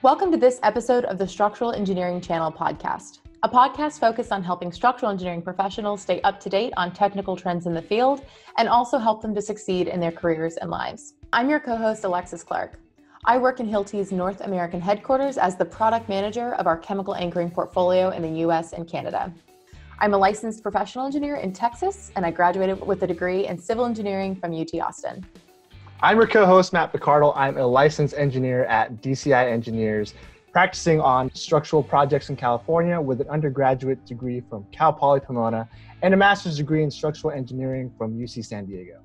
Welcome to this episode of the Structural Engineering Channel podcast, a podcast focused on helping structural engineering professionals stay up to date on technical trends in the field and also help them to succeed in their careers and lives. I'm your co host, Alexis Clark. I work in Hilti's North American headquarters as the product manager of our chemical anchoring portfolio in the US and Canada. I'm a licensed professional engineer in Texas, and I graduated with a degree in civil engineering from UT Austin. I'm your co-host Matt Picardal. I'm a licensed engineer at DCI Engineers, practicing on structural projects in California with an undergraduate degree from Cal Poly Pomona and a master's degree in structural engineering from UC San Diego.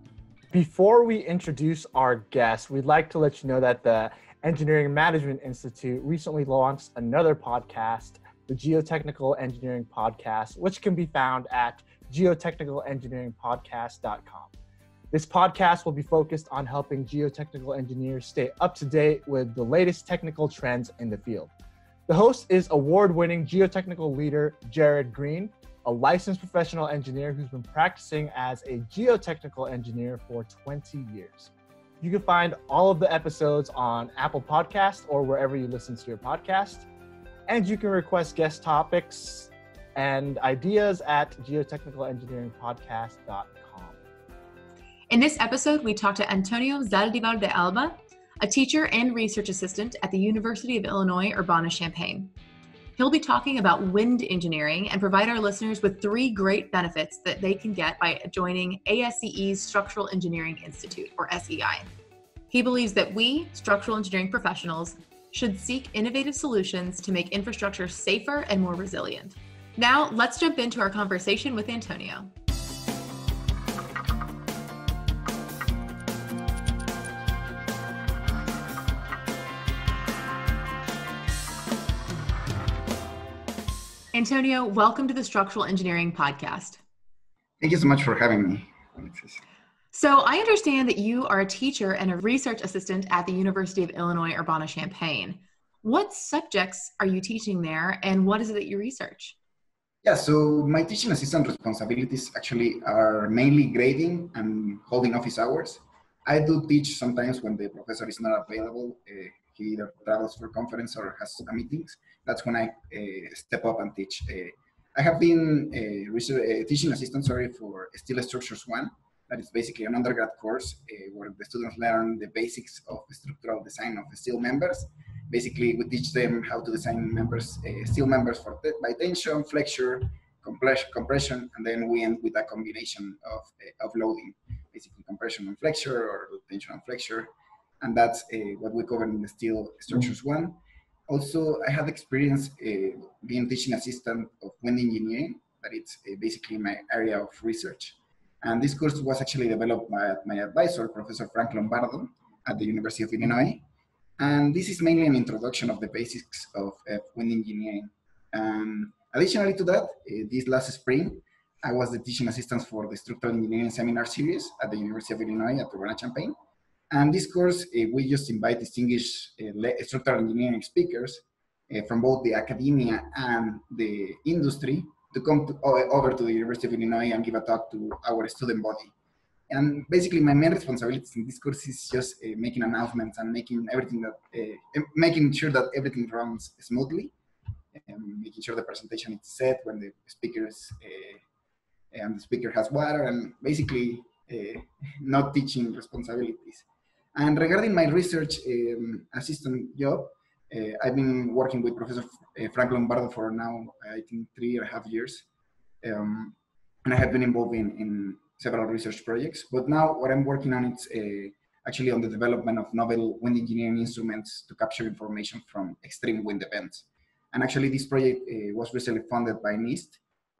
Before we introduce our guest, we'd like to let you know that the Engineering Management Institute recently launched another podcast, the Geotechnical Engineering Podcast, which can be found at geotechnicalengineeringpodcast.com. This podcast will be focused on helping geotechnical engineers stay up to date with the latest technical trends in the field. The host is award winning geotechnical leader Jared Green, a licensed professional engineer who's been practicing as a geotechnical engineer for 20 years. You can find all of the episodes on Apple Podcast or wherever you listen to your podcast. And you can request guest topics and ideas at geotechnicalengineeringpodcast.com. In this episode, we talk to Antonio Zaldivar de Alba, a teacher and research assistant at the University of Illinois Urbana-Champaign. He'll be talking about wind engineering and provide our listeners with three great benefits that they can get by joining ASCE's Structural Engineering Institute, or SEI. He believes that we, structural engineering professionals, should seek innovative solutions to make infrastructure safer and more resilient. Now, let's jump into our conversation with Antonio. Antonio, welcome to the Structural Engineering Podcast. Thank you so much for having me. So, I understand that you are a teacher and a research assistant at the University of Illinois Urbana Champaign. What subjects are you teaching there, and what is it that you research? Yeah, so my teaching assistant responsibilities actually are mainly grading and holding office hours. I do teach sometimes when the professor is not available. Uh, he either travels for conference or has meetings that's when I eh, step up and teach. Eh, I have been eh, a research, a teaching assistant, sorry, for Steel Structures 1. That is basically an undergrad course uh, where the students learn the basics of structural design of steel members. Basically, we teach them how to design members, uh, steel members for te- by tension, flexure, compress- compression, and then we end with a combination of, uh, of loading, basically compression and flexure or tension and flexure. And that's what we cover in the Steel Structures 1. Also, I had experience uh, being teaching assistant of wind engineering, that it's uh, basically my area of research. And this course was actually developed by my advisor, Professor Frank Lombardo, at the University of Illinois. And this is mainly an introduction of the basics of wind engineering. Um, additionally to that, uh, this last spring, I was the teaching assistant for the structural engineering seminar series at the University of Illinois at Urbana-Champaign. And this course, uh, we just invite distinguished uh, structural engineering speakers uh, from both the academia and the industry to come to, over to the University of Illinois and give a talk to our student body. And basically, my main responsibilities in this course is just uh, making announcements and making everything that, uh, making sure that everything runs smoothly, and making sure the presentation is set when the speaker is, uh, and the speaker has water, and basically not teaching responsibilities. And regarding my research um, assistant job, uh, I've been working with Professor uh, Frank Lombardo for now, I think, three and a half years. Um, and I have been involved in, in, several research projects. But now what I'm working on is uh, actually on the development of novel wind engineering instruments to capture information from extreme wind events. And actually this project uh, was recently funded by NIST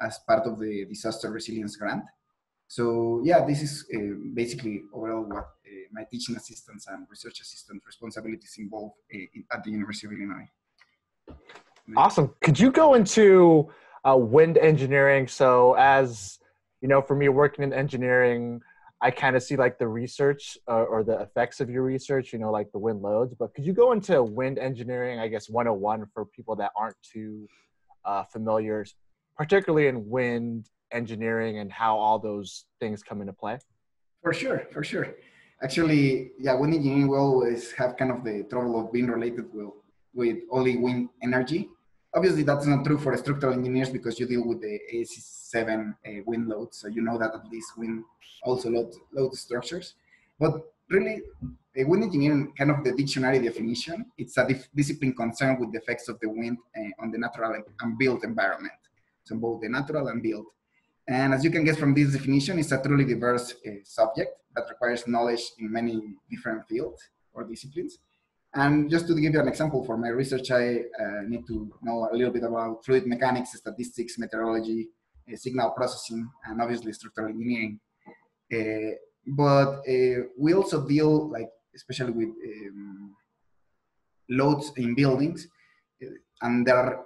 as part of the Disaster Resilience Grant. So yeah, this is uh, basically overall what my teaching assistants and research assistant responsibilities involved in, at the University of Illinois. Awesome. Could you go into uh, wind engineering? So as you know, for me working in engineering, I kind of see like the research uh, or the effects of your research, you know, like the wind loads. But could you go into wind engineering, I guess, 101 for people that aren't too uh, familiar, particularly in wind engineering and how all those things come into play? For sure, for sure. Actually, yeah, wind engineering will always have kind of the trouble of being related with with only wind energy. Obviously, that's not true for structural engineers because you deal with the ASCE 7 uh, wind load, so you know that at least wind also load, load structures. But really, wind engineering, kind of the dictionary definition, it's a discipline concerned with the effects of the wind uh, on the natural and built environment. So both the natural and built. And as you can guess from this definition, it's a truly diverse uh, subject that requires knowledge in many different fields or disciplines. And just to give you an example, for my research, I uh, need to know a little bit about fluid mechanics, statistics, meteorology, uh, signal processing, and obviously structural engineering. Uh, but uh, we also deal, like especially with um, loads in buildings, uh, and there are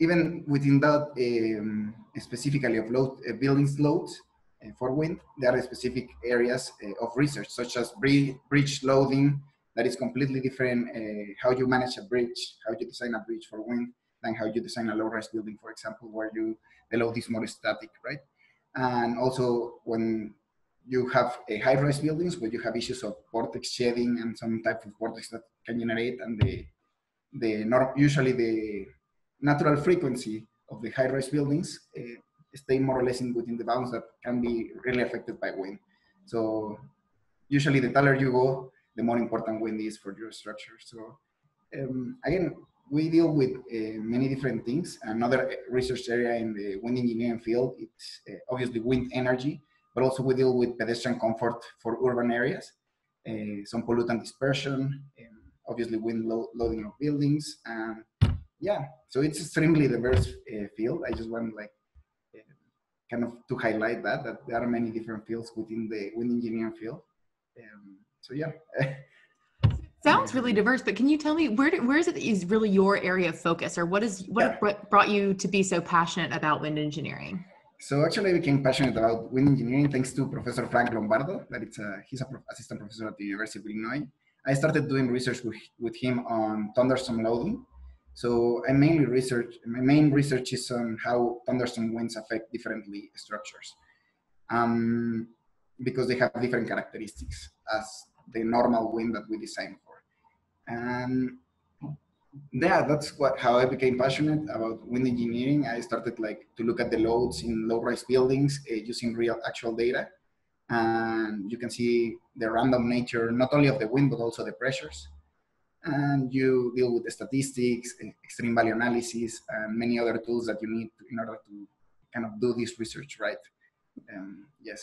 even within that um, specifically of load, uh, buildings loads for wind, there are specific areas of research, such as bridge loading, that is completely different uh, how you manage a bridge, how you design a bridge for wind, than how you design a low-rise building, for example, where you the load is more static, right? And also when you have a high-rise buildings where you have issues of vortex shedding and some type of vortex that can generate, and the the usually the natural frequency of the high-rise buildings uh, stay more or less in within the bounds that can be really affected by wind. So usually the taller you go, the more important wind is for your structure. So um, again, we deal with uh, many different things. Another research area in the wind engineering field, it's uh, obviously wind energy, but also we deal with pedestrian comfort for urban areas, uh, some pollutant dispersion, obviously wind lo loading of buildings, and yeah, so it's extremely diverse uh, field. I just want like uh, kind of to highlight that that there are many different fields within the wind engineering field. Um, so yeah. Sounds really diverse, but can you tell me where where is it that is really your area of focus, or what is what yeah. brought you to be so passionate about wind engineering? So actually, I became passionate about wind engineering thanks to Professor Frank Lombardo. That it's a, he's a assistant professor at the University of Illinois. I started doing research with, with him on thunderstorm loading. So I mainly research my main research is on how thunderstorm winds affect differently structures, um, because they have different characteristics as the normal wind that we design for. And yeah, that's what how I became passionate about wind engineering. I started like to look at the loads in low-rise buildings uh, using real actual data, and you can see the random nature not only of the wind but also the pressures. And you deal with the statistics, extreme value analysis, and many other tools that you need in order to kind of do this research right. Um, yes.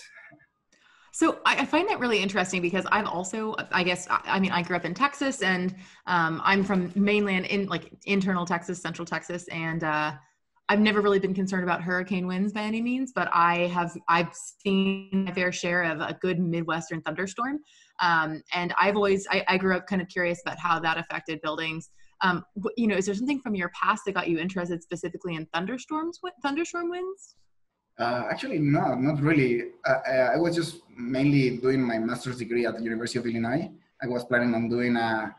So I, find that really interesting because I've also, I guess, I, mean, I grew up in Texas and um, I'm from mainland in like internal Texas, central Texas, and uh, I've never really been concerned about hurricane winds by any means, but I have I've seen my fair share of a good Midwestern thunderstorm, um, and I've always I, I, grew up kind of curious about how that affected buildings. Um, you know, is there something from your past that got you interested specifically in thunderstorms, thunderstorm winds? Uh, actually, no, not really. Uh, uh, I was just mainly doing my master's degree at the University of Illinois. I was planning on doing a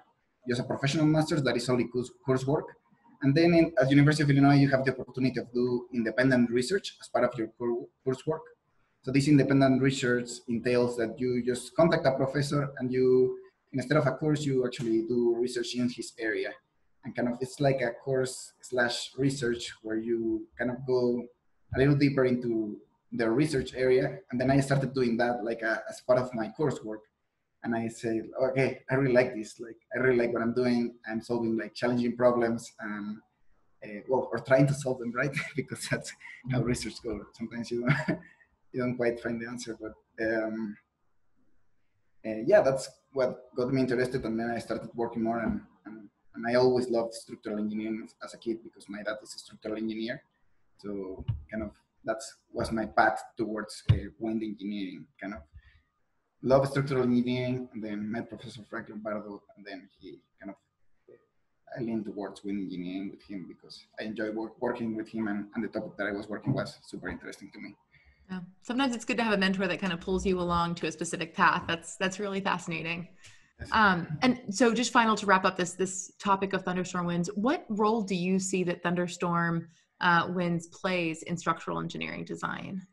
just a professional master's that is only course, coursework. And then in, at University of Illinois, you have the opportunity to do independent research as part of your coursework. So this independent research entails that you just contact a professor and you, instead of a course, you actually do research in his area. And kind of, it's like a course slash research where you kind of go a little deeper into the research area. And then I started doing that like a, as part of my coursework. And I said, okay, I really like this. Like, I really like what I'm doing. I'm solving like challenging problems and, uh, well, or trying to solve them, right? because that's how mm-hmm. research goes. Sometimes you don't, quite find the answer, but um, uh, yeah, that's what got me interested. And then I started working more and, and, and I always loved structural engineering as a kid because my dad is a structural engineer. So kind of that was my path towards uh, wind engineering. Kind of love structural engineering, and then met Professor Frank Lombardo, and then he kind of I leaned towards wind engineering with him because I enjoy work, working with him, and, and the topic that I was working was super interesting to me. Yeah. Sometimes it's good to have a mentor that kind of pulls you along to a specific path. That's that's really fascinating. Um, and so, just final to wrap up this this topic of thunderstorm winds, what role do you see that thunderstorm uh, winds plays in structural engineering design?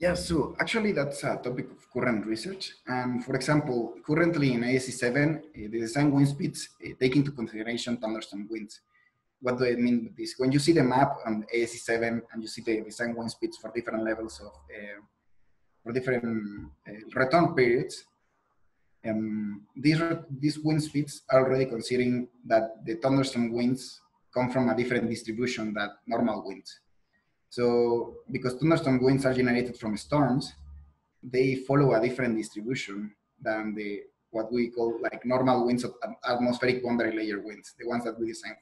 Yeah, so actually that's a topic of current research. And for example, currently in ASCE 7, uh, the design wind speeds uh, take into consideration thunderstorm winds. What do I mean with this? When you see the map on ASCE 7 and you see the design wind speeds for different levels of, uh, for different uh, return periods, um, these, these wind speeds are already considering that the thunderstorm winds come from a different distribution than normal winds. So because thunderstorm winds are generated from storms, they follow a different distribution than the what we call like normal winds of atmospheric boundary layer winds, the ones that we design.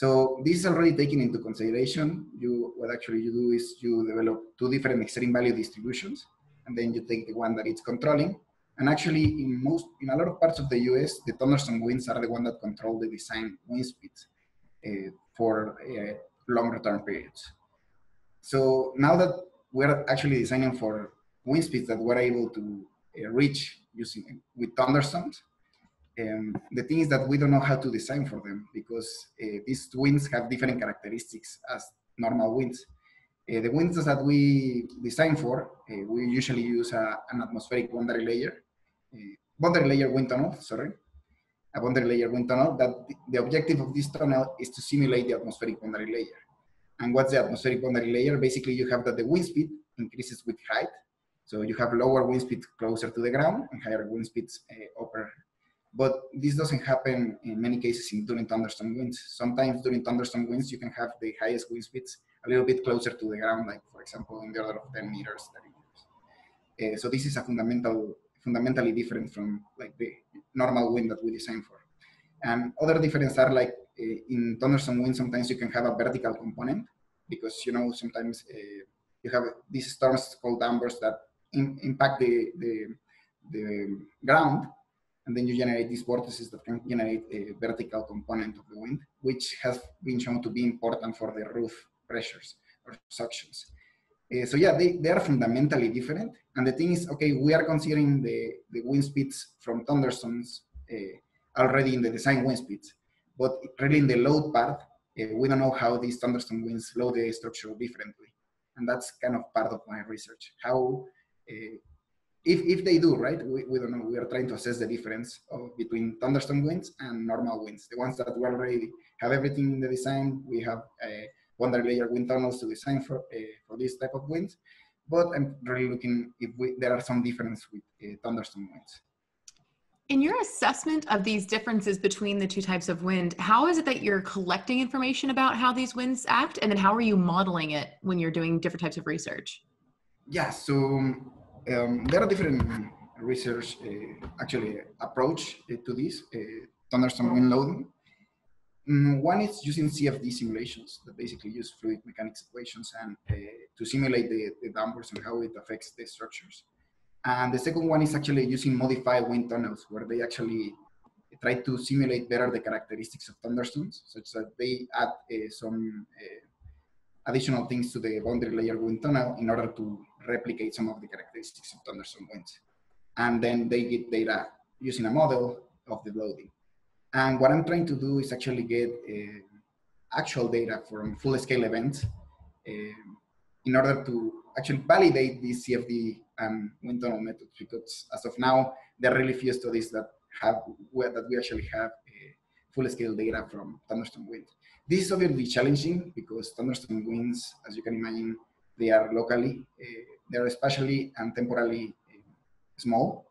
So this is already taken into consideration. You what actually you do is you develop two different extreme value distributions, and then you take the one that it's controlling. And actually, in most in a lot of parts of the U.S., the thunderstorm winds are the one that control the design wind speeds uh, for uh, long return periods. So now that we're actually designing for wind speeds that we're able to uh, reach using with thunderstorms, um, the thing is that we don't know how to design for them because uh, these winds have different characteristics as normal winds. Uh, the winds that we design for, uh, we usually use a, an atmospheric boundary layer, uh, boundary layer wind tunnel, sorry, a boundary layer wind tunnel. That the, objective of this tunnel is to simulate the atmospheric boundary layer. And what's the atmospheric boundary layer? Basically, you have that the wind speed increases with height. So you have lower wind speed closer to the ground and higher wind speeds uh, upper. But this doesn't happen in many cases in, during thunderstorm winds. Sometimes during thunderstorm winds, you can have the highest wind speeds a little bit closer to the ground, like for example, in the order of 10 meters, 30 meters. Uh, so this is a fundamental, fundamentally different from like the normal wind that we design for. And other differences are like uh, in thunderstorm wind, sometimes you can have a vertical component because you know sometimes uh, you have these storms called downbursts that in, impact the, the, the ground, and then you generate these vortices that can generate a vertical component of the wind, which has been shown to be important for the roof pressures or suctions. Uh, so yeah, they, they are fundamentally different. And the thing is, okay, we are considering the, the wind speeds from thunderstorms uh, already in the design wind speeds. But really in the load part, uh, we don't know how these thunderstorm winds load the structure differently. And that's kind of part of my research. How, if, if they do, right? We, we don't know. We are trying to assess the difference of, between thunderstorm winds and normal winds. The ones that we already have everything in the design. We have a boundary layer wind tunnels to design for, uh, for this type of winds. But I'm really looking if we, there are some difference with uh, thunderstorm winds. In your assessment of these differences between the two types of wind, how is it that you're collecting information about how these winds act? And then how are you modeling it when you're doing different types of research? Yeah, so um, there are different research uh, actually approach uh, to this uh, thunderstorm wind loading. Mm, one is using CFD simulations that basically use fluid mechanics equations and uh, to simulate the, the downbursts and how it affects the structures. And the second one is actually using modified wind tunnels, where they actually try to simulate better the characteristics of thunderstorms, such that they add uh, some uh, additional things to the boundary layer wind tunnel in order to replicate some of the characteristics of thunderstorm winds. And then they get data using a model of the loading. And what I'm trying to do is actually get uh, actual data from full scale events uh, in order to actually validate these CFD and wind tunnel methods because as of now, there are really few studies that have that we actually have full scale data from thunderstorm wind. This is obviously challenging because thunderstorm winds, as you can imagine, they are locally, uh, they are especially and temporally uh, small.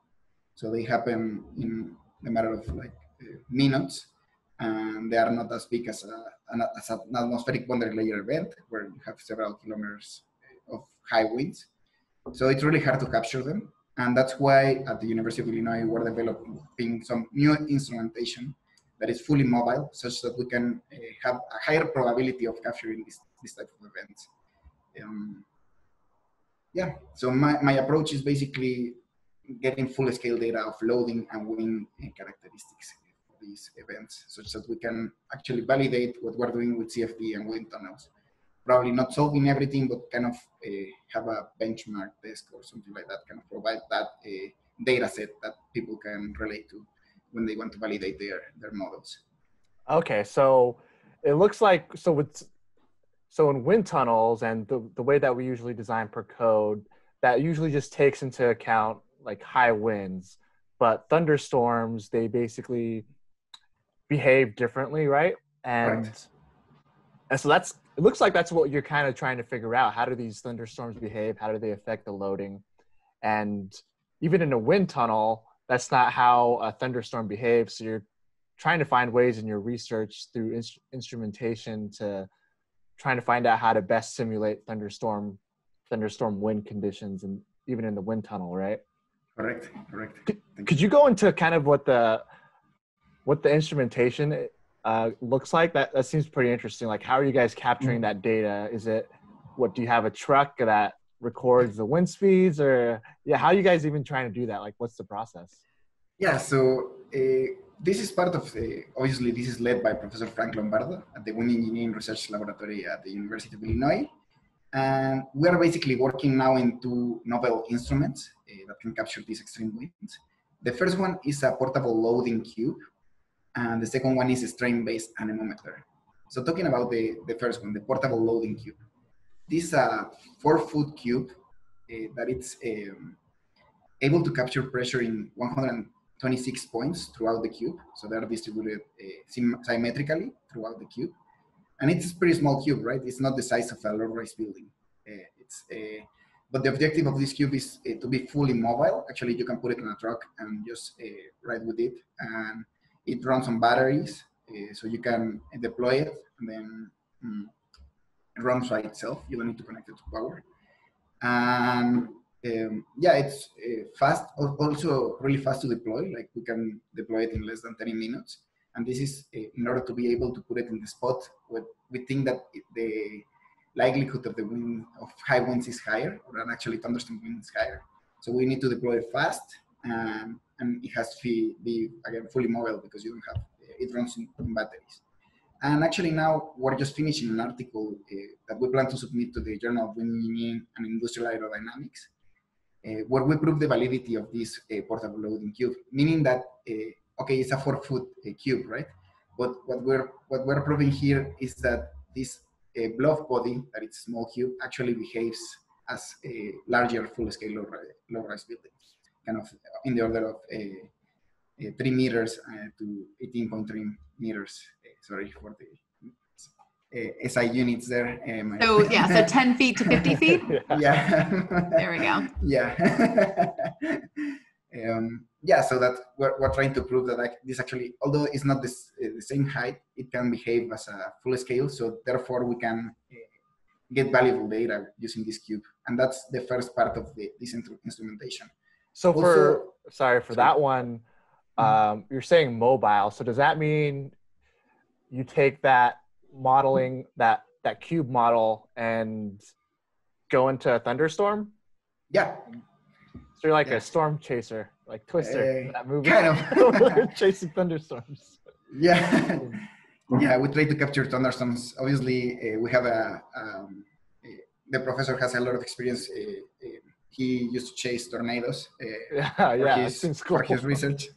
So they happen in a matter of like uh, minutes and they are not as big as, a, an, as an atmospheric boundary layer event where you have several kilometers of high winds. So it's really hard to capture them. And that's why at the University of Illinois, we're developing some new instrumentation that is fully mobile, such that we can uh, have a higher probability of capturing this type of events. Um, yeah, so my, my approach is basically getting full scale data of loading and wind characteristics for these events, such that we can actually validate what we're doing with CFD and wind tunnels probably not solving everything, but kind of uh, have a benchmark test or something like that, kind of provide that uh, data set that people can relate to when they want to validate their, their models. Okay, so it looks like, so with so in wind tunnels and the, the way that we usually design per code, that usually just takes into account like high winds, but thunderstorms, they basically behave differently, right? And, Right. and so that's, it looks like that's what you're kind of trying to figure out. How do these thunderstorms behave? How do they affect the loading? And even in a wind tunnel, that's not how a thunderstorm behaves. So you're trying to find ways in your research through ins- instrumentation to trying to find out how to best simulate thunderstorm thunderstorm wind conditions and even in the wind tunnel right? Correct, correct. Thank could you go into kind of what the what the instrumentation uh, looks like? That that seems pretty interesting. Like how are you guys capturing that data? Is it what do you have a truck that records the wind speeds or yeah how are you guys even trying to do that? Like what's the process? Yeah, so uh, this is part of, the, obviously, this is led by Professor Frank Lombardo at the Wind Engineering Research Laboratory at the University of Illinois. And we are basically working now in two novel instruments uh, that can capture these extreme winds. The first one is a portable loading cube, and the second one is a strain-based anemometer. So talking about the, the first one, the portable loading cube. This is a four-foot cube uh, that it's um, able to capture pressure in 126 points throughout the cube. So they are distributed uh, symmetrically throughout the cube. And it's a pretty small cube, right? It's not the size of a low-rise building. Uh, it's uh, but the objective of this cube is to be fully mobile. Actually, you can put it in a truck and just ride with it. And it runs on batteries, so you can deploy it and then mm, it runs by itself. You don't need to connect it to power. And um, yeah, it's uh, fast, also really fast to deploy. Like we can deploy it in less than 30 minutes. And this is uh, in order to be able to put it in the spot where we think that the likelihood of the wind of high winds is higher, or actually thunderstorm wind is higher. So we need to deploy fast, um, and it has to be, again fully mobile because you don't have it runs in, in batteries. And actually now we're just finishing an article uh, that we plan to submit to the Journal of Wind Engineering and Industrial Aerodynamics, uh, where we prove the validity of this uh, portable loading cube, meaning that uh, okay, it's a four-foot uh, cube, right? But what we're what we're proving here is that this bluff body, that it's small cube, actually behaves as a larger full-scale low-rise, building, kind of in the order of uh, uh, three meters uh, to 18.3 meters. Sorry for the SI units there. My- So yeah, so 10 feet to 50 feet. yeah. yeah. There we go. Yeah. um, yeah, so that we're, we're trying to prove that like, this actually, although it's not this, uh, the same height, it can behave as a full scale. So therefore we can uh, get valuable data using this cube. And that's the first part of the, this instrumentation. So Also- for sorry for Sorry. that one, um, you're saying mobile. So does that mean you take that modeling that that cube model and go into a thunderstorm? Yeah, So you're like Yeah. a storm chaser, like Twister, Eh, that movie, kind of. chasing thunderstorms. yeah. yeah, we try to capture thunderstorms. Obviously, uh, we have a, um, uh, the professor has a lot of experience. Uh, he used to chase tornadoes. Uh, Yeah, yeah, his, seems for cool. his research.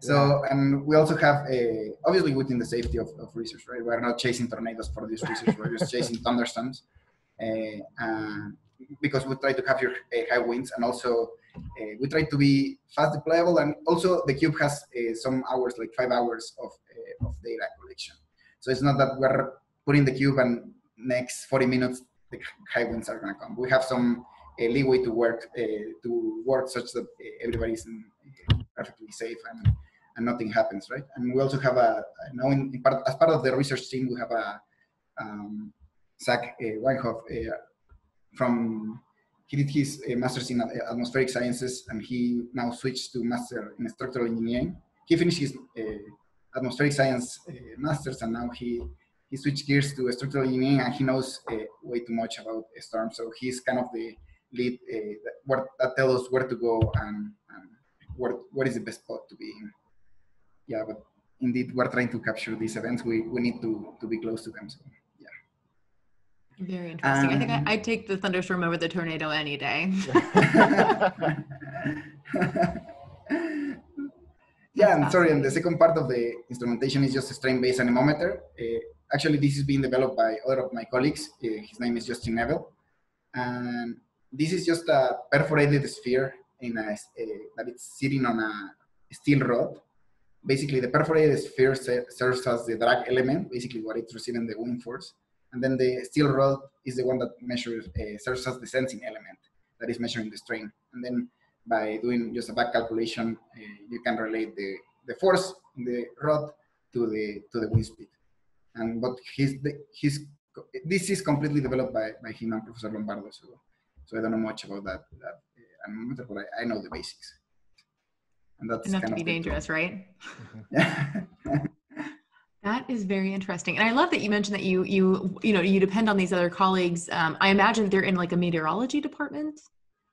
So, and we also have, a, obviously within the safety of, of research, right? We're not chasing tornadoes for this research, we're just chasing thunderstorms. Uh, uh, because we try to capture uh, high winds and also uh, we try to be fast deployable and also the cube has uh, some hours, like five hours of, uh, of data collection. So it's not that we're putting the cube and next 40 minutes the high winds are gonna come. We have some uh, leeway to work uh, to work such that uh, everybody's in, perfectly safe and, and nothing happens, right? And we also have a now in, in part, as part of the research team we have a um, Zach uh, Weinhoff uh, from he did his uh, master's in uh, atmospheric sciences and he now switched to master in structural engineering. He finished his uh, atmospheric science uh, masters and now he he switched gears to structural engineering and he knows way too much about storms. So he's kind of the lead that, that tells us where to go and, and where, what is the best spot to be in. Yeah, but indeed, we're trying to capture these events. We, we need to, to be close to them. So, Very interesting. I think Um, I, I'd take the thunderstorm over the tornado any day. yeah, and sorry, and the second part of the instrumentation is just a strain-based anemometer. Uh, actually, this is being developed by other of my colleagues. Uh, his name is Justin Neville, and this is just a perforated sphere in a, uh, that it's sitting on a steel rod. Basically, the perforated sphere serves as the drag element, basically what it's receiving the wind force, and then the steel rod is the one that measures uh, serves as the sensing element that is measuring the strain. And then by doing just a back calculation, uh, you can relate the, the force in the rod to the to the wind speed. And but his his this is completely developed by, by him and Professor Lombardo. So so I don't know much about that. that uh, but I, I know the basics. And that's enough to be dangerous, right? Yeah. That is very interesting, and I love that you mentioned that you you you know you depend on these other colleagues. Um, I imagine they're in like a meteorology department.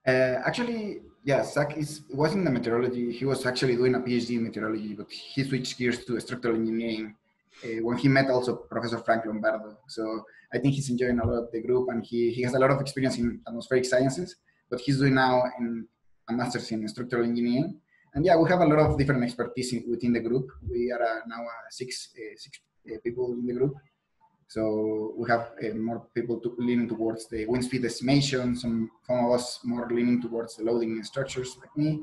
Uh, actually, yeah, Zach is was in the meteorology. He was actually doing a PhD in meteorology, but he switched gears to structural engineering uh, when he met also Professor Frank Lombardo. So I think he's enjoying a lot of the group, and he he has a lot of experience in atmospheric sciences. But he's doing now in a master's in structural engineering and yeah, we have a lot of different expertise in, within the group. We are uh, now uh, six uh, six uh, people in the group. So we have uh, more people to, leaning towards the wind speed estimation. Some, some of us more leaning towards the loading structures, like me.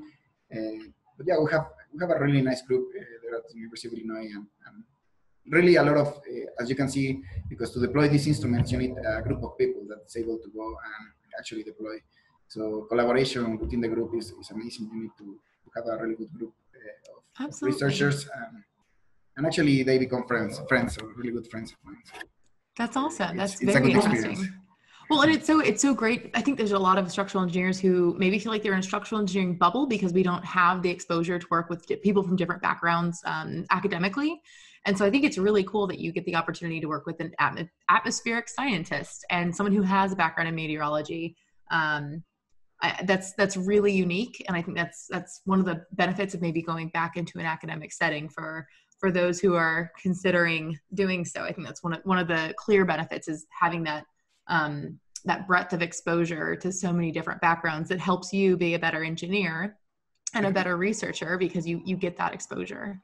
Uh, but yeah, we have we have a really nice group there at the University of Illinois, and, and really a lot of, as you can see, because to deploy these instruments, you need a group of people that's able to go and actually deploy. So collaboration within the group is, is amazing. You need to have a really good group uh, of, researchers, um, and actually they become friends, friends, or really good friends of mine. So That's awesome. That's it's, very it's interesting. Well, and it's so it's so great. I think there's a lot of structural engineers who maybe feel like they're in a structural engineering bubble because we don't have the exposure to work with people from different backgrounds um, academically. And so I think it's really cool that you get the opportunity to work with an atm- atmospheric scientist and someone who has a background in meteorology. Um, I, that's that's really unique, and I think that's that's one of the benefits of maybe going back into an academic setting for for those who are considering doing so. I think that's one of one of the clear benefits is having that um, that breadth of exposure to so many different backgrounds that helps you be a better engineer and a better researcher because you you get that exposure.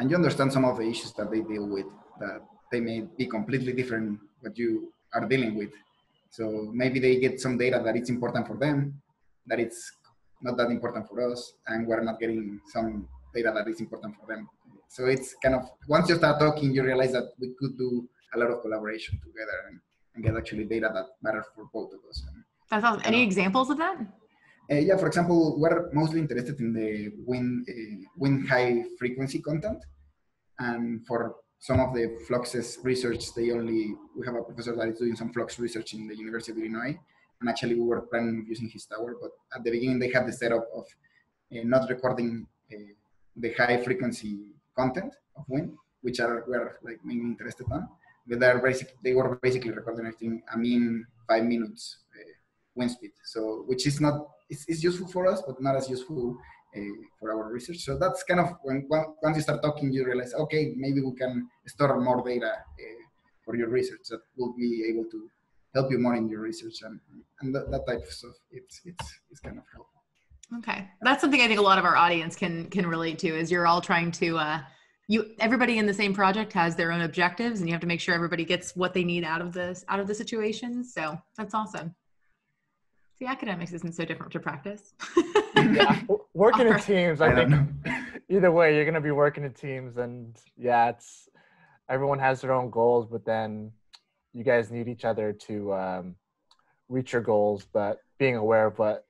And you understand some of the issues that they deal with that they may be completely different what you are dealing with so maybe they get some data that it's important for them, that it's not that important for us, and we're not getting some data that is important for them. So it's kind of once you start talking, you realize that we could do a lot of collaboration together and, and get actually data that matters for both of us. And. Any examples of that? Uh, yeah, for example, we're mostly interested in the wind, uh, wind high frequency content, and for some of the fluxes research, they only, we have a professor that is doing some flux research in the University of Illinois. And actually we were planning using his tower, but at the beginning they had the setup of uh, not recording uh, the high frequency content of wind, which are we're like mainly interested on. But they're basic, they were basically recording I think a mean five minutes uh, wind speed. So which is not it's, it's useful for us, but not as useful for our research. So that's kind of when once you start talking, you realize, okay, maybe we can store more data uh, for your research that will be able to help you more in your research and, and that, that type of stuff. It's, it's, it's kind of helpful. Okay. That's something I think a lot of our audience can, can relate to is you're all trying to, uh, you, everybody in the same project has their own objectives and you have to make sure everybody gets what they need out of this, out of the situation. So that's awesome. See, academics isn't so different to practice. yeah, working in teams. I, I think either way, you're going to be working in teams, and yeah, it's everyone has their own goals, but then you guys need each other to um, reach your goals. But being aware of what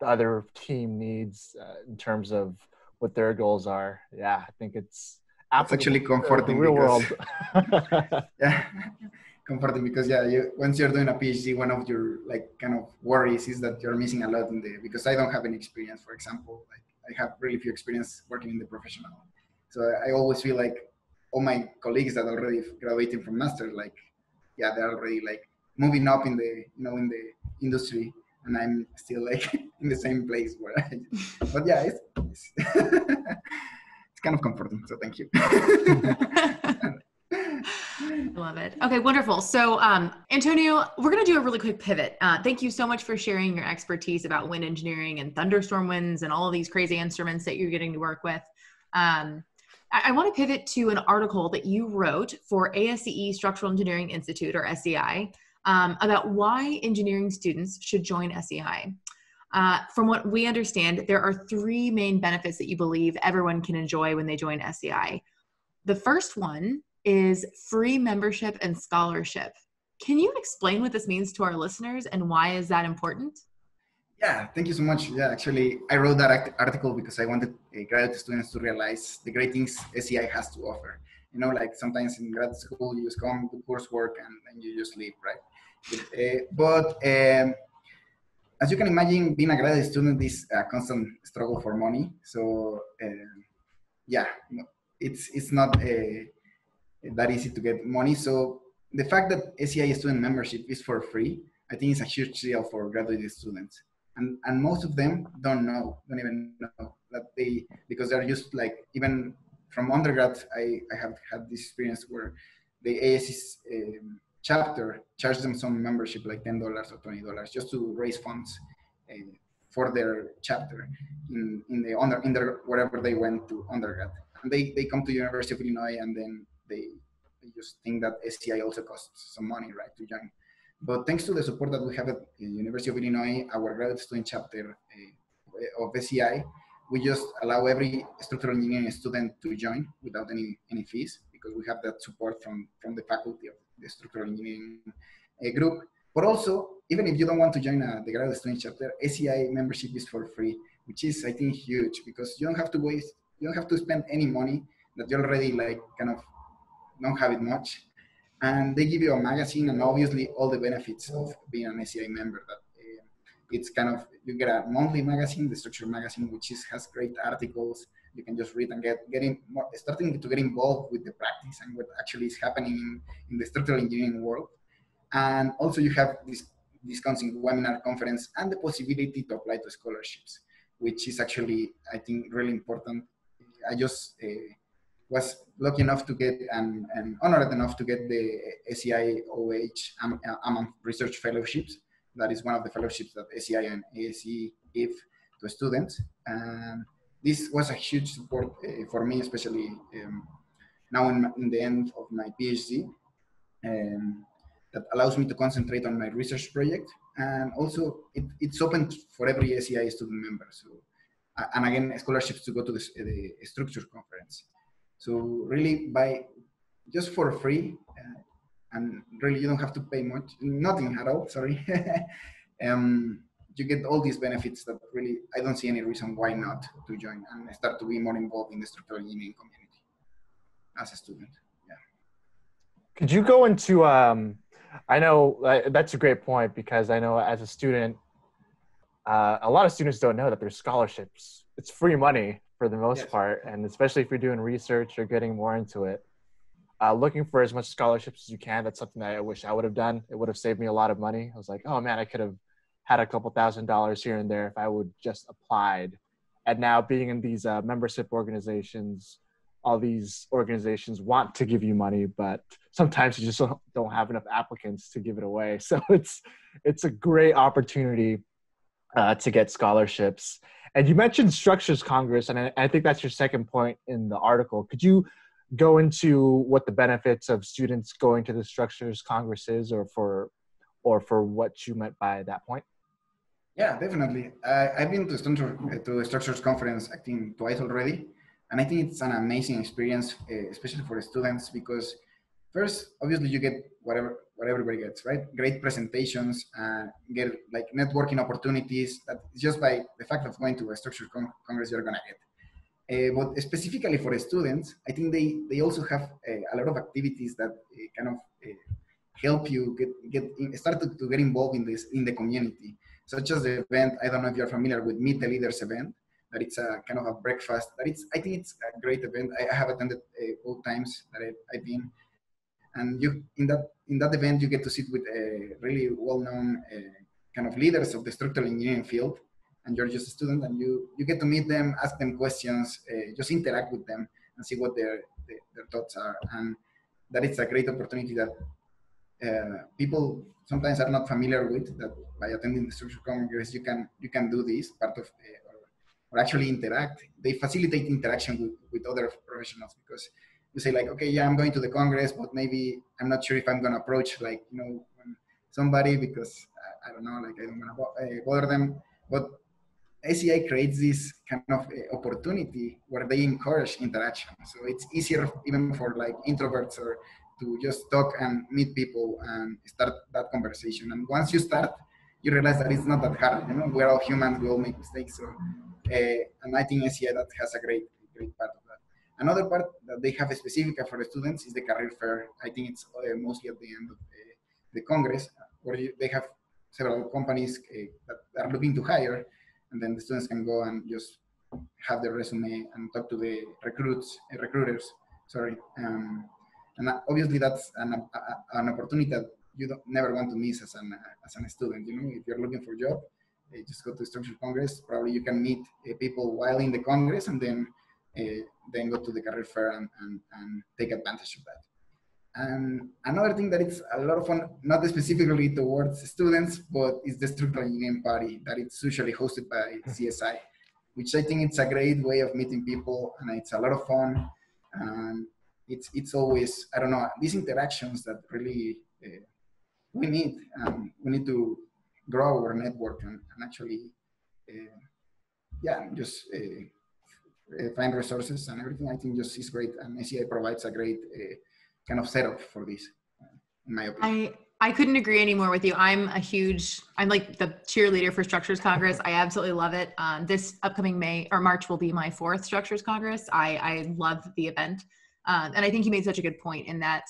the other team needs uh, in terms of what their goals are, yeah, I think it's. It's actually comforting. real because, world. yeah comforting because yeah, you, once you're doing a PhD, one of your like kind of worries is that you're missing a lot in the because I don't have any experience. For example, like I have really few experience working in the professional, so I always feel like all my colleagues that already graduating from master, like yeah, they're already like moving up in the you know in the industry, and I'm still like in the same place where I. But yeah, it's, it's, it's kind of comforting. So thank you. I love it. Okay, wonderful. So, um, Antonio, we're going to do a really quick pivot. Uh, thank you so much for sharing your expertise about wind engineering and thunderstorm winds and all of these crazy instruments that you're getting to work with. Um, I, want to pivot to an article that you wrote for ASCE Structural Engineering Institute, or SEI, um, about why engineering students should join SEI. Uh, from what we understand, there are three main benefits that you believe everyone can enjoy when they join SEI. The first one is free membership and scholarship. Can you explain what this means to our listeners and why is that important? Yeah, thank you so much. Yeah, actually, I wrote that article because I wanted graduate students to realize the great things SEI has to offer. You know, like sometimes in grad school, you just come to coursework and then you just leave, right? Uh, but um, as you can imagine, being a graduate student is a constant struggle for money. So, uh, yeah, it's it's not uh, that easy to get money. So the fact that SEI student membership is for free, I think is a huge deal for graduate students. And, and most of them don't know, don't even know that they, because they're just like, even from undergrad, I, I have had this experience where the ASCE um, chapter charges them some membership, like $10 or $20, just to raise funds uh, for their chapter in, in the under, in their, wherever they went to undergrad. And they, they come to University of Illinois and then they I just think that SEI also costs some money, right, to join. But thanks to the support that we have at the University of Illinois, our graduate student chapter uh, of SEI, we just allow every structural engineering student to join without any, any fees because we have that support from, from the faculty of the structural engineering uh, group. But also, even if you don't want to join uh, the graduate student chapter, SEI membership is for free, which is, I think, huge because you don't have to waste, you don't have to spend any money that you already like kind of don't have it much. And they give you a magazine and obviously all the benefits of being an SEI member. That uh, it's kind of you get a monthly magazine, the Structure magazine, which is has great articles. You can just read and get getting more, starting to get involved with the practice and what actually is happening in, in the structural engineering world. And also you have this discounts in webinar conference and the possibility to apply to scholarships, which is actually I think really important. I just uh, was lucky enough to get and, and honored enough to get the SEI OH AMAN Research Fellowships. That is one of the fellowships that SEI and ASCE give to students. And this was a huge support uh, for me, especially um, now in, in, the end of my PhD. Um, that allows me to concentrate on my research project. And also, it, it's open for every SEI student member. So, and again, scholarships to go to the, the structure conference. So really buy just for free, uh, and really you don't have to pay much, nothing at all, sorry. um, you get all these benefits that really I don't see any reason why not to join and start to be more involved in the structural engineering community as a student. Yeah. Could you go into? Um, I know uh, that's a great point because I know as a student, uh, a lot of students don't know that there's scholarships. It's free money for the most yes. part, and especially if you're doing research or getting more into it. Uh, looking for as much scholarships as you can. That's something that I wish I would have done. It would have saved me a lot of money. I was like, oh man, I could have had a couple thousand dollars here and there if I would just applied. And now being in these uh, membership organizations, all these organizations want to give you money, but sometimes you just don't have enough applicants to give it away. So it's it's a great opportunity uh, to get scholarships. And you mentioned Structures Congress, and I, I think that's your second point in the article. Could you go into what the benefits of students going to the Structures Congress is, or for, or for what you meant by that point? Yeah, definitely. I, I've been to, Structure, to Structures Conference, I think, twice already. And I think it's an amazing experience, eh, especially for students, because first, obviously, you get whatever what everybody gets, right? Great presentations, uh, get like networking opportunities. That just by the fact of going to a structured con- congress you're gonna get. Uh, but specifically for students, I think they they also have uh, a lot of activities that uh, kind of uh, help you get get in, start to, to, get involved in this in the community, such as the event. I don't know if you're familiar with Meet the Leaders event. That it's a kind of a breakfast. That it's I think it's a great event. I, I have attended both times that I, I've been and you in that in that event you get to sit with a really well-known uh, kind of leaders of the structural engineering field and you're just a student and you you get to meet them ask them questions uh, just interact with them and see what their, their, their thoughts are and that is a great opportunity that uh, people sometimes are not familiar with that by attending the structural congress you can you can do this part of uh, or actually interact. They facilitate interaction with, with other professionals because you say like, okay, yeah, I'm going to the Congress, but maybe I'm not sure if I'm going to approach like, you know, somebody because I, don't know, like I don't want to bother them. But ACI creates this kind of uh, opportunity where they encourage interaction. So it's easier even for like introverts or to just talk and meet people and start that conversation. And once you start, you realize that it's not that hard. You know, we're all humans, we all make mistakes. So, uh, and I think ACI that has a great, great part. Another part that they have specific for the students is the career fair. I think it's uh, mostly at the end of the, the Congress, where you, they have several companies uh, that are looking to hire, and then the students can go and just have their resume and talk to the recruits, uh, recruiters. Sorry, um, and obviously that's an, a, an opportunity that you don't never want to miss as an as a student. You know, if you're looking for a job, just go to Structures Congress. Probably you can meet people while in the Congress, and then then go to the career fair and, and, and take advantage of that. And another thing that it's a lot of fun, not specifically towards students, but it's the structural engineering party that it's usually hosted by SEI, which I think it's a great way of meeting people and it's a lot of fun. And it's it's always I don't know these interactions that really uh, we need. Um, we need to grow our network and, and actually, uh, yeah, just uh, find resources and everything. I think just is great, and SEI provides a great kind of setup for this, in my opinion. I- I couldn't agree anymore with you. I'm a huge, I'm like the cheerleader for Structures Congress. I absolutely love it. Um, this upcoming May or March will be my fourth Structures Congress. I, I love the event. And I think you made such a good point in that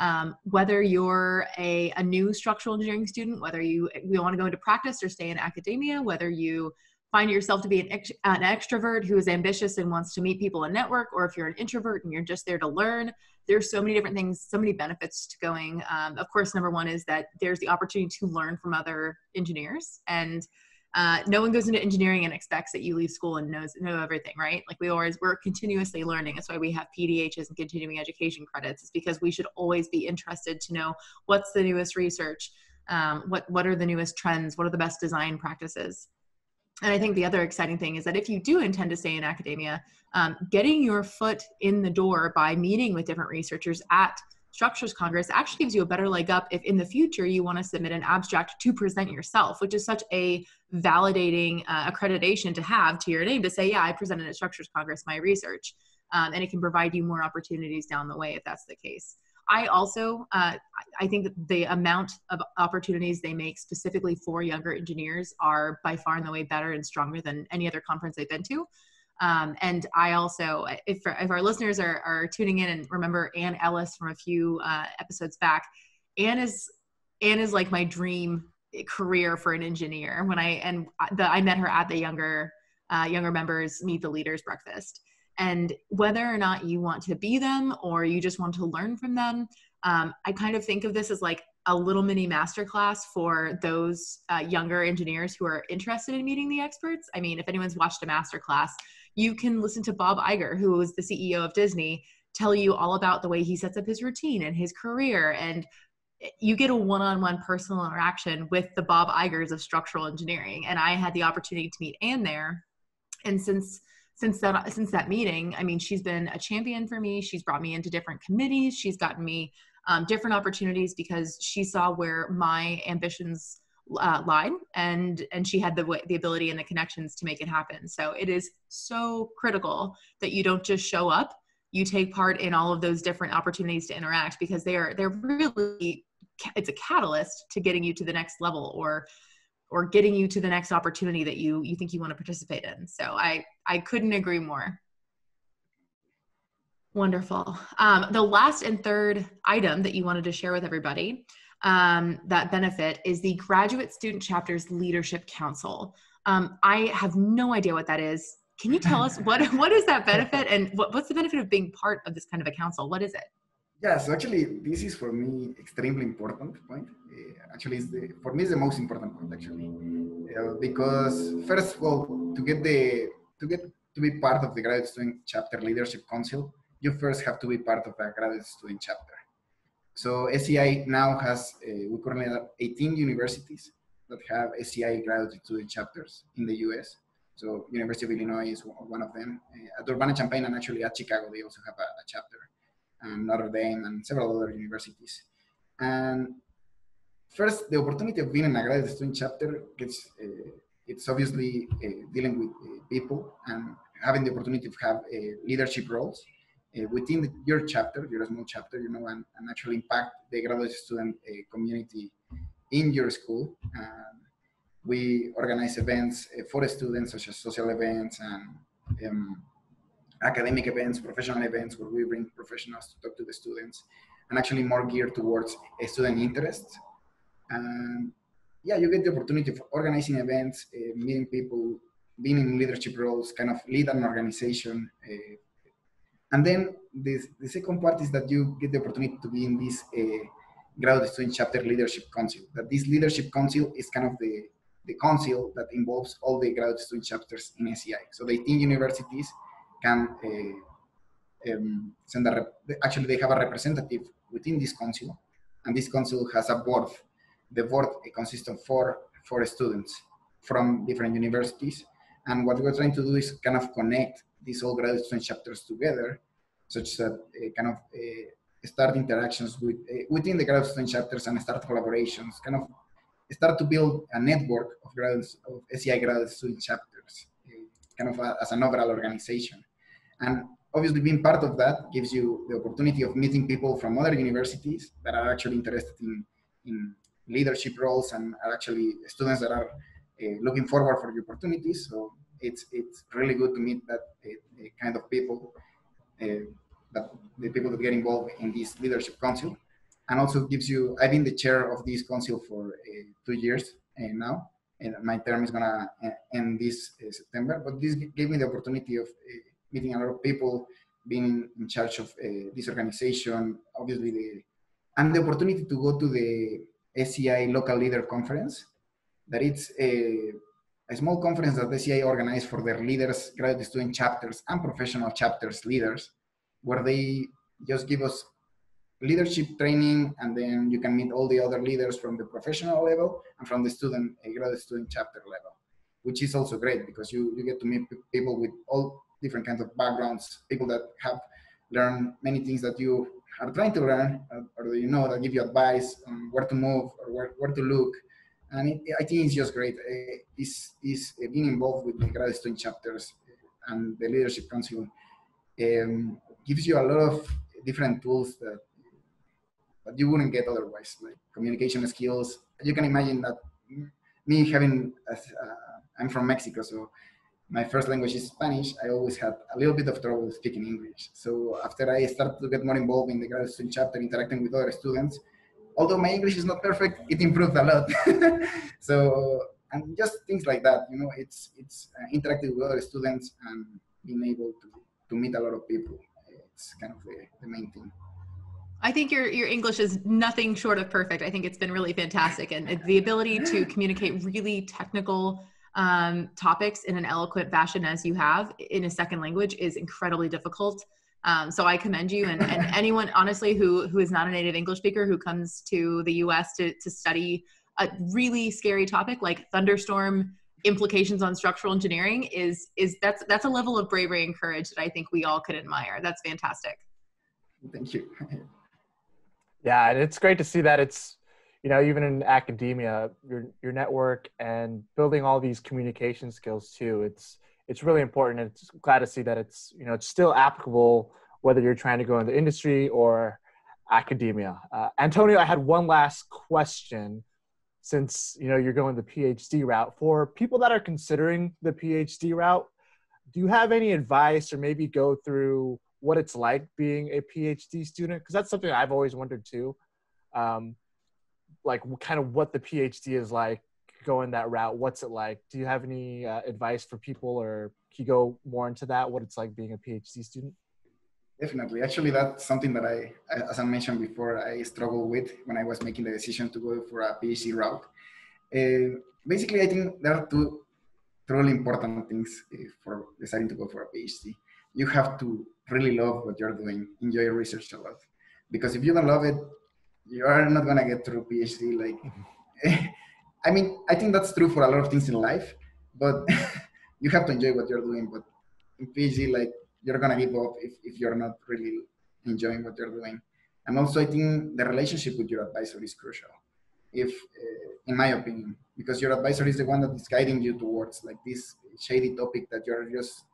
um, whether you're a, a new structural engineering student, whether you, you want to go into practice or stay in academia, whether you find yourself to be an, ext- an extrovert who is ambitious and wants to meet people and network, or if you're an introvert and you're just there to learn, there's so many different things, so many benefits to going. Um, of course, number one is that there's the opportunity to learn from other engineers and uh, no one goes into engineering and expects that you leave school and knows know everything, right? Like we always we're continuously learning. That's why we have PDHs and continuing education credits. It's because we should always be interested to know what's the newest research, um, what what are the newest trends, what are the best design practices. And I think the other exciting thing is that if you do intend to stay in academia, um, getting your foot in the door by meeting with different researchers at structures congress actually gives you a better leg up if in the future you want to submit an abstract to present yourself which is such a validating uh, accreditation to have to your name to say yeah i presented at structures congress my research um, and it can provide you more opportunities down the way if that's the case i also uh, i think that the amount of opportunities they make specifically for younger engineers are by far and the way better and stronger than any other conference i've been to um, and I also, if, if our listeners are, are tuning in and remember Ann Ellis from a few uh, episodes back, Ann is Ann is like my dream career for an engineer. When I and the I met her at the younger uh, younger members meet the leaders breakfast, and whether or not you want to be them or you just want to learn from them, um, I kind of think of this as like a little mini masterclass for those uh, younger engineers who are interested in meeting the experts. I mean, if anyone's watched a masterclass, you can listen to Bob Iger, who is the CEO of Disney, tell you all about the way he sets up his routine and his career. And you get a one on one personal interaction with the Bob Igers of structural engineering. And I had the opportunity to meet Ann there. And since since that since that meeting, I mean, she's been a champion for me. She's brought me into different committees. She's gotten me um, different opportunities because she saw where my ambitions uh, lied and and she had the the ability and the connections to make it happen so it is so critical that you don't just show up you take part in all of those different opportunities to interact because they are they're really it's a catalyst to getting you to the next level or or getting you to the next opportunity that you you think you want to participate in so i i couldn't agree more wonderful um, the last and third item that you wanted to share with everybody um, that benefit is the Graduate Student Chapters Leadership Council. Um, I have no idea what that is. Can you tell us what what is that benefit and what, what's the benefit of being part of this kind of a council? What is it? Yeah, so actually, this is for me extremely important point. Uh, actually, it's the, for me, it's the most important point actually, uh, because first of all, to get the to get to be part of the graduate student chapter leadership council, you first have to be part of a graduate student chapter. So SEI now has, uh, we currently have 18 universities that have SEI graduate student chapters in the US. So University of Illinois is one of them. Uh, at Urbana-Champaign and actually at Chicago, they also have a, a chapter, and Notre Dame and several other universities. And first, the opportunity of being in a graduate student chapter gets, uh, it's obviously uh, dealing with uh, people and having the opportunity to have uh, leadership roles within the, your chapter, your small chapter, you know, and, and actually impact the graduate student community in your school. We organize events for students, such as social events and um, academic events, professional events, where we bring professionals to talk to the students, and actually more geared towards student interests. And yeah, you get the opportunity of organizing events, uh, meeting people, being in leadership roles, kind of lead an organization. Uh, and then this, the second part is that you get the opportunity to be in this uh, graduate student chapter leadership council. That this leadership council is kind of the, the council that involves all the graduate student chapters in SEI. So the 18 universities can uh, um, send a, actually they have a representative within this council and this council has a board the board consists of four, four students from different universities. And what we're trying to do is kind of connect these all graduate student chapters together, such that uh, kind of uh, start interactions with uh, within the graduate student chapters and start collaborations, kind of start to build a network of graduate of SEI graduate student chapters, kind of a, as an overall organization. And obviously being part of that gives you the opportunity of meeting people from other universities that are actually interested in, in leadership roles and are actually students that are uh, looking forward for the opportunities. So it's it's really good to meet that uh, kind of people, that the people that get involved in this leadership council, and also gives you. I've been the chair of this council for two years now, and my term is gonna end this September. But this gave me the opportunity of meeting a lot of people, being in charge of this organization, obviously the and the opportunity to go to the SEI Local Leader Conference, that it's a, a small conference that SEI organized for their leaders, graduate student chapters, and professional chapters leaders, where they just give us leadership training, and then you can meet all the other leaders from the professional level and from the student, a graduate student chapter level, which is also great because you, you get to meet people with all different kinds of backgrounds, people that have learned many things that you are trying to learn uh, or you know that give you advice on where to move or where, where to look. And it, i think it's just great. Uh, is is being involved with the graduate student chapters and the leadership council um, gives you a lot of different tools that that you wouldn't get otherwise like communication skills. You can imagine that me having uh, i'm from mexico so my first language is Spanish, I always had a little bit of trouble speaking English. So after I started to get more involved in the graduate student chapter, interacting with other students, although my English is not perfect, it improved a lot. so and just things like that, you know, it's it's uh, interacting with other students and being able to to meet a lot of people. It's kind of the, the main thing. I think your your English is nothing short of perfect. I think it's been really fantastic, and the ability to communicate really technical um, topics in an eloquent fashion as you have in a second language is incredibly difficult. Um, so I commend you and, and anyone honestly who who is not a native English speaker who comes to the U.S. to to study a really scary topic like thunderstorm implications on structural engineering is is that's that's a level of bravery and courage that I think we all could admire. That's fantastic. Thank you. yeah, and it's great to see that it's you know even in academia your your network and building all these communication skills too it's it's really important. And it's glad to see that it's you know it's still applicable whether you're trying to go into the industry or academia. Uh, antonio i had one last question. Since you know you're going the phd route for people that are considering the phd route do you have any advice or maybe go through what it's like being a phd student? Because that's something i've always wondered too. Um, like kind of what the PhD is like going that route. What's it like? Do you have any uh, advice for people, or can you go more into that? What it's like being a PhD student? Definitely. Actually, that's something that I, as I mentioned before, I struggled with when I was making the decision to go for a PhD route. Uh, basically, I think there are two truly important things uh, for deciding to go for a PhD. You have to really love what you're doing, enjoy research a lot. Because if you don't love it, you are not gonna get through PhD. Like, I mean, I think that's true for a lot of things in life, but you have to enjoy what you're doing. But in PhD, like you're gonna give up if, if you're not really enjoying what you're doing. And also, I think the relationship with your advisor is crucial. If, uh, in my opinion, because your advisor is the one that is guiding you towards like this shady topic that you're just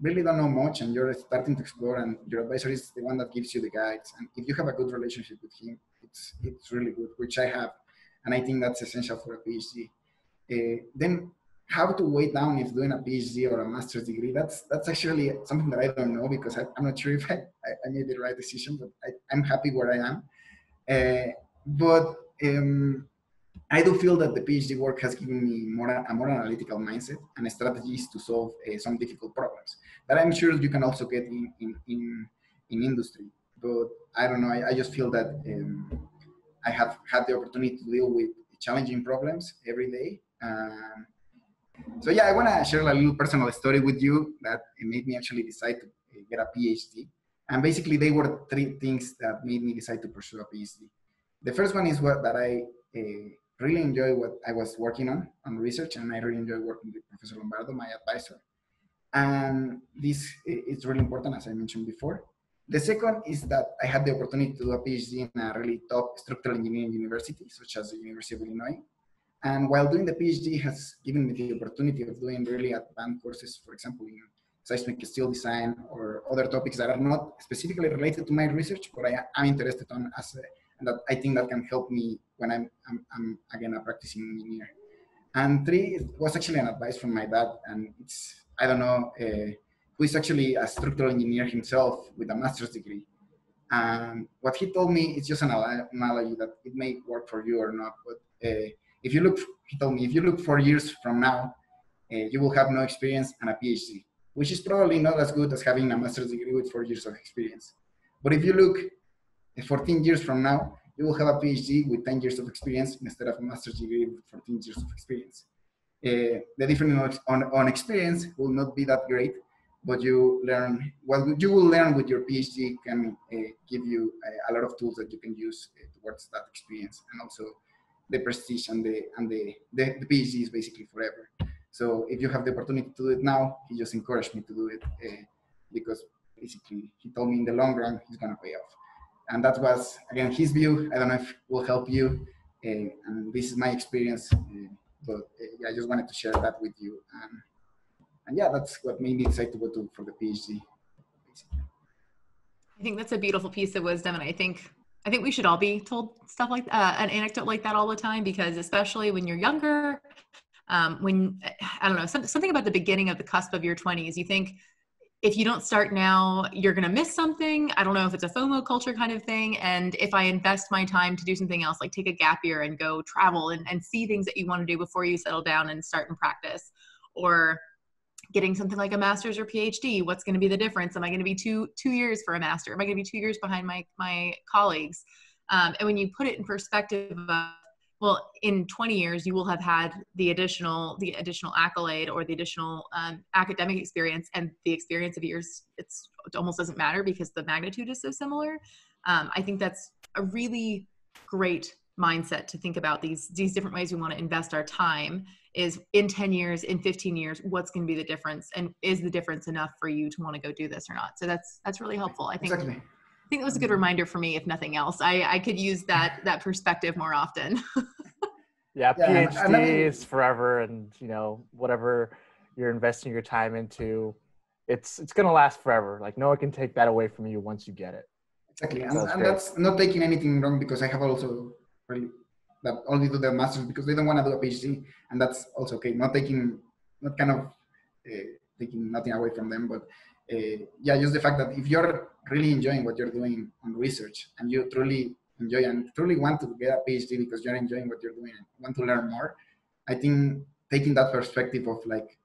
really don't know much and you're starting to explore and your advisor is the one that gives you the guides and if you have a good relationship with him it's it's really good which i have and i think that's essential for a phd uh, then how to weigh down if doing a phd or a master's degree that's that's actually something that i don't know because I, am not sure if I, I, made the right decision but I, am happy where i am uh, but um, I do feel that the PhD work has given me more a more analytical mindset and strategies to solve uh, some difficult problems that I'm sure you can also get in in in, in industry. But I don't know. I, I just feel that um, I have had the opportunity to deal with challenging problems every day. Um, so yeah, I want to share a little personal story with you that made me actually decide to uh, get a PhD. And basically, they were three things that made me decide to pursue a PhD. The first one is what that I uh, really enjoy what I was working on on research, and I really enjoy working with Professor Lombardo, my advisor. And this is really important, as I mentioned before. The second is that I had the opportunity to do a PhD in a really top structural engineering university, such as the University of Illinois. And while doing the PhD has given me the opportunity of doing really advanced courses, for example, in seismic steel design or other topics that are not specifically related to my research, but I am interested on as a, and that I think that can help me when I'm, I'm, I'm again a practicing engineer. And three was actually an advice from my dad, and it's I don't know uh, who is actually a structural engineer himself with a master's degree. And what he told me is just an analogy that it may work for you or not. But uh, if you look, he told me, if you look four years from now, uh, you will have no experience and a PhD, which is probably not as good as having a master's degree with four years of experience. But if you look 14 years from now, you will have a PhD with 10 years of experience instead of a master's degree with 14 years of experience. Uh, the difference on, on experience will not be that great, but you learn what you will learn with your PhD can uh, give you a, a, lot of tools that you can use uh, towards that experience, and also the prestige and the and the, the, the PhD is basically forever. So if you have the opportunity to do it now, he just encouraged me to do it uh, because basically he told me in the long run he's gonna pay off and that was again his view. I don't know if it will help you, uh, and this is my experience. Uh, but uh, I just wanted to share that with you. Um, and yeah, that's what made me decide to go to for the PhD. I think that's a beautiful piece of wisdom, and I think I think we should all be told stuff like uh, an anecdote like that all the time because especially when you're younger, um, when I don't know some, something about the beginning of the cusp of your 20s, you think if you don't start now, you're going to miss something. I don't know if it's a FOMO culture kind of thing. And if I invest my time to do something else, like take a gap year and go travel and, and see things that you want to do before you settle down and start and practice, or getting something like a master's or PhD, what's going to be the difference? Am I going to be two two years for a master? Am I going to be two years behind my my colleagues? Um, and when you put it in perspective of well in 20 years you will have had the additional the additional accolade or the additional um, academic experience and the experience of years it's it almost doesn't matter because the magnitude is so similar um, i think that's a really great mindset to think about these these different ways we want to invest our time is in 10 years in 15 years what's going to be the difference and is the difference enough for you to want to go do this or not so that's that's really helpful i think exactly. I think it was a good mm-hmm. reminder for me, if nothing else. I, I could use that that perspective more often. yeah, yeah PhDs forever, and you know whatever you're investing your time into, it's it's gonna last forever. Like no one can take that away from you once you get it. Exactly, and, and that's not taking anything wrong because I have also really that only do the masters because they don't want to do a PhD, and that's also okay. Not taking, not kind of uh, taking nothing away from them, but uh, yeah, just the fact that if you're really enjoying what you're doing on research and you truly enjoy and truly want to get a PhD because you're enjoying what you're doing and want to learn more, I think taking that perspective of like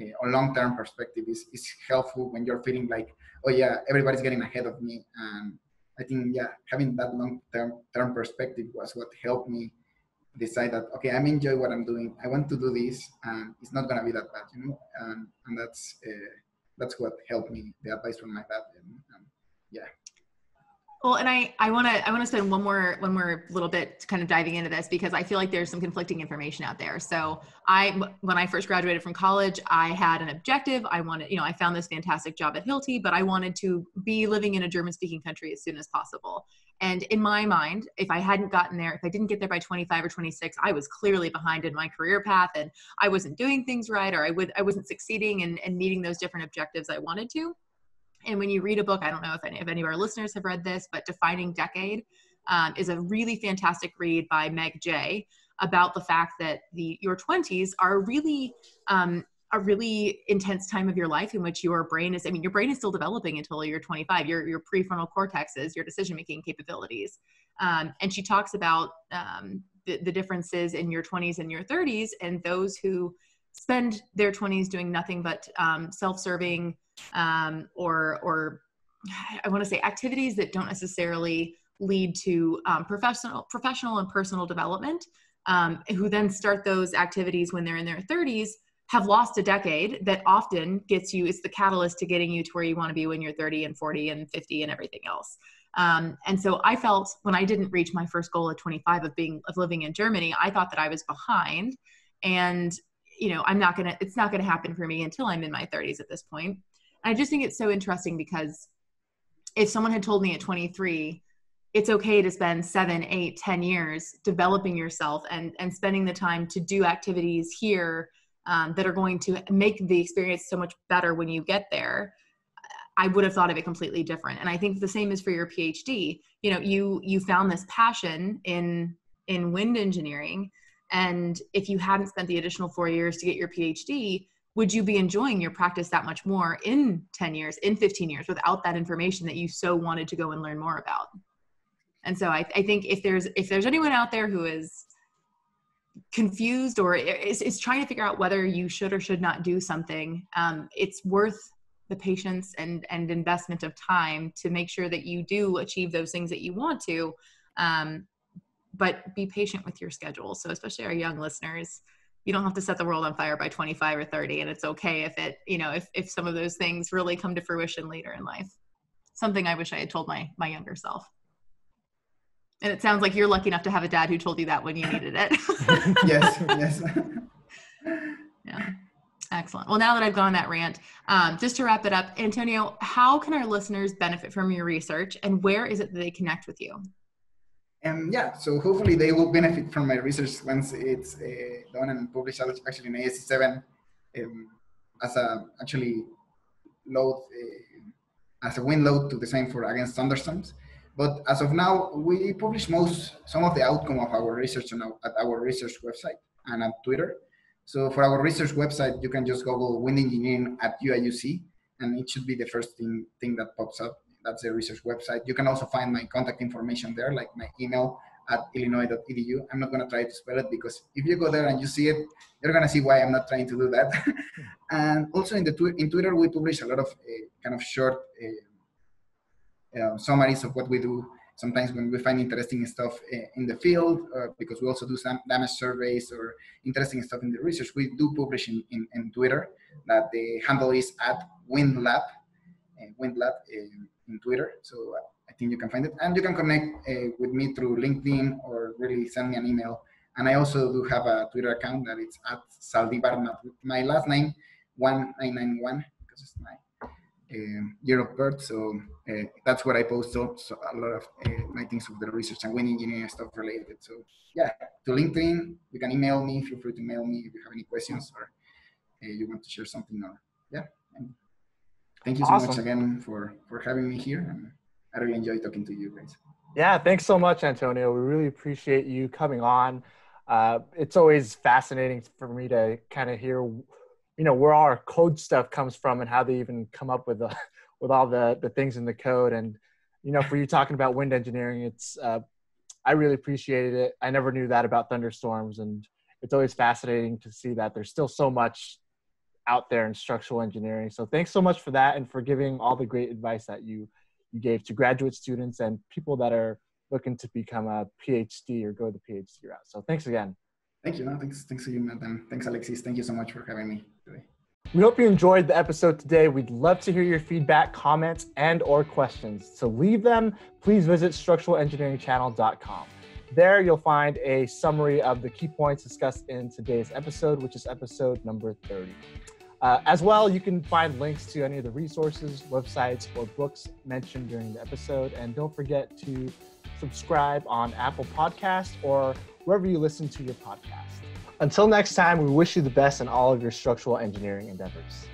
uh, a long-term perspective is, is helpful when you're feeling like, oh yeah, everybody's getting ahead of me. And I think, yeah, having that long-term term perspective was what helped me decide that, okay, I'm enjoy what I'm doing. I want to do this and it's not going to be that bad, you know? And, and that's, uh, that's what helped me, the advice from my dad. And, yeah. Well, and I I want to I want to spend one more one more little bit kind of diving into this because I feel like there's some conflicting information out there. So I when I first graduated from college, I had an objective. I wanted, you know, I found this fantastic job at Hilti, but I wanted to be living in a German speaking country as soon as possible. And in my mind, if I hadn't gotten there, if I didn't get there by 25 or 26, I was clearly behind in my career path and I wasn't doing things right or I would I wasn't succeeding and, and meeting those different objectives I wanted to. And when you read a book, I don't know if any, if any of our listeners have read this, but Defining Decade um, is a really fantastic read by Meg Jay about the fact that the your 20s are really um, a really intense time of your life in which your brain is i mean your brain is still developing until you're 25 your, your prefrontal cortexes your decision making capabilities. Um, and she talks about um, the, the differences in your 20s and your 30s and those who spend their 20s doing nothing but um, self-serving um, or or I want to say activities that don't necessarily lead to um, professional professional and personal development. Um, who then start those activities when they're in their 30s have lost a decade that often gets you it's the catalyst to getting you to where you want to be when you're 30 and 40 and 50 and everything else um, and so i felt when i didn't reach my first goal at 25 of being of living in germany i thought that i was behind and you know i'm not gonna it's not gonna happen for me until i'm in my 30s at this point I just think it's so interesting because if someone had told me at 23, it's okay to spend seven, eight, ten years developing yourself and, and spending the time to do activities here um, that are going to make the experience so much better when you get there. I would have thought of it completely different. And I think the same is for your PhD. You know, you you found this passion in in wind engineering. And if you hadn't spent the additional four years to get your PhD, would you be enjoying your practice that much more in 10 years in 15 years without that information that you so wanted to go and learn more about? And so I, I think if there's if there's anyone out there who is confused or is, is trying to figure out whether you should or should not do something um, it's worth the patience and and investment of time to make sure that you do achieve those things that you want to um, but be patient with your schedule. So especially our young listeners you don't have to set the world on fire by 25 or 30 and it's okay if it you know if if some of those things really come to fruition later in life. Something i wish i had told my my younger self. And it sounds like you're lucky enough to have a dad who told you that when you needed it. Yes yes. Yeah. Excellent. Well now that i've gone that rant um, just to wrap it up antonio how can our listeners benefit from your research and where is it that they connect with you and yeah, so hopefully they will benefit from my research once it's uh, done and published actually in ASCE 7 um, as a actually load uh, as a wind load to design for against thunderstorms. But as of now, we publish most some of the outcome of our research on our, at our research website and at Twitter. So for our research website, you can just Google wind engineering at UIUC, and it should be the first thing thing that pops up that's the research website. You can also find my contact information there, like my email at illinois.edu. I'm not going to try to spell it because if you go there and you see it, you're going to see why I'm not trying to do that. and also in the tw- in Twitter, we publish a lot of uh, kind of short uh, uh, summaries of what we do. Sometimes when we find interesting stuff in the field, uh, because we also do some damage surveys or interesting stuff in the research, we do publish in, in, in Twitter. That the handle is at WindLab, WindLab in Twitter. So uh, I think you can find it. And you can connect uh, with me through LinkedIn or really send me an email. And I also do have a Twitter account that it's at Zaldivar, my last name, 1991, because it's my uh, year of birth. So uh, that's what I post so, so a lot of uh, my things of the research and wind engineering stuff related. So yeah, to LinkedIn, you can email me. Feel free to mail me if you have any questions or uh, you want to share something. Or yeah, and Thank you so awesome. much again for for having me here. And I really enjoy talking to you guys. Yeah, thanks so much, Antonio. We really appreciate you coming on. Uh, it's always fascinating for me to kind of hear, you know, where our code stuff comes from and how they even come up with the, with all the the things in the code. And you know, for you talking about wind engineering, it's uh, I really appreciated it. I never knew that about thunderstorms, and it's always fascinating to see that there's still so much out there in structural engineering. So thanks so much for that and for giving all the great advice that you you gave to graduate students and people that are looking to become a PhD or go the PhD route. So thanks again. Thank you. No, thanks, thanks to you, Matt. And thanks, Alexis. Thank you so much for having me today. We hope you enjoyed the episode today. We'd love to hear your feedback, comments, and or questions. To leave them, please visit structuralengineeringchannel.com. There you'll find a summary of the key points discussed in today's episode, which is episode number 30. Uh, as well, you can find links to any of the resources, websites, or books mentioned during the episode. And don't forget to subscribe on Apple Podcast or wherever you listen to your podcast. Until next time, we wish you the best in all of your structural engineering endeavors.